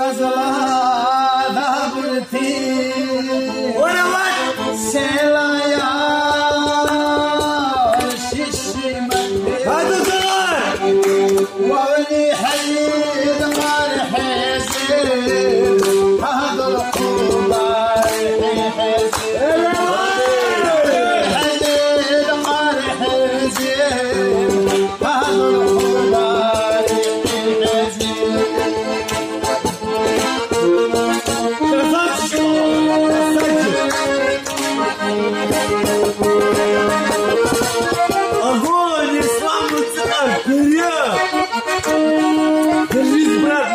कज़ा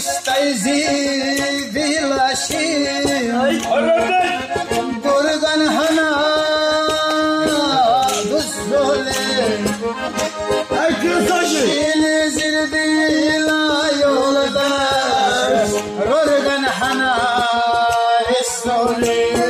istayzi vilashi Gurgan hana duzdole Şil zirbila yolda Gurgan hana istole